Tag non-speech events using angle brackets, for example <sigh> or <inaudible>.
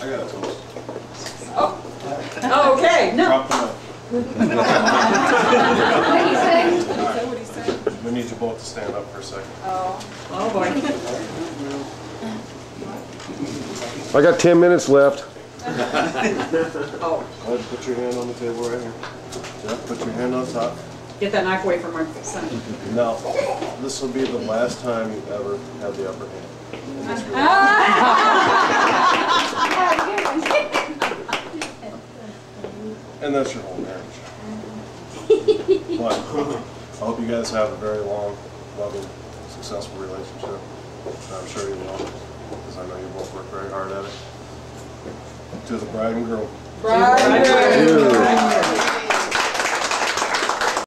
I got a toast. Oh, okay, no. Drop the mic. What he said? We need you both to stand up for a second. Oh. Oh, boy. I got 10 minutes left. <laughs> Oh, Go ahead, put your hand on the table right here. Jeff, put your hand on top. get that knife away from my son. No. this will be the last time you ever have the upper hand. Ah. in this relationship. And that's your whole marriage. <laughs> But I hope you guys have a very long, loving, successful relationship. I'm sure you will, because I know you both work very hard at it. To the bride and groom. Right.